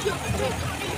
¡Ay,